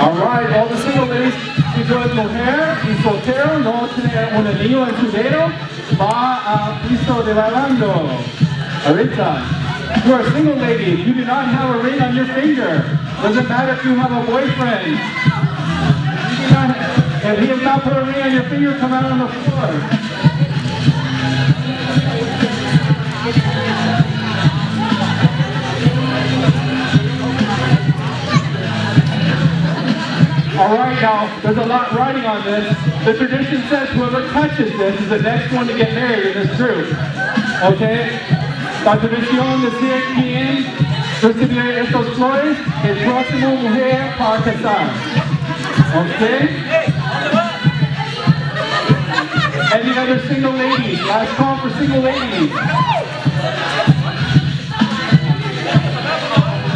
Alright, all the single ladies, eres mujer y soltero, no tiene un anillo en su dedo, va a piso de bailando. Ahorita. You are a single lady, you do not have a ring on your finger. Doesn't matter if you have a boyfriend. If he has not put a ring on your finger, come out on the floor. All right, now, there's a lot riding on this. The tradition says whoever touches this is the next one to get married in this group. Okay? La tradición decía quien recibir estos flores, el próximo mujer para casar. Okay? Any other single ladies? Last call for single ladies.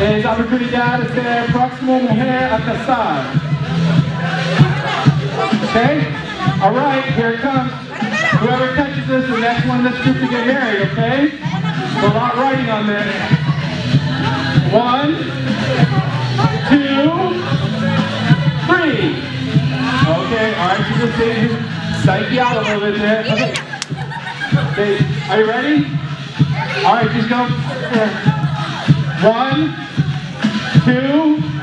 Es oportunidad de ser próximo mujer a casar. Okay? All right, here it comes. Whoever touches this, the next one in this group to get married, okay? There's a lot writing on this. One, two, three. Okay, all right, you just say, psych you out a little bit there. Okay. okay. Are you ready? All right, just go. One, two,